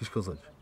Pisca os olhos.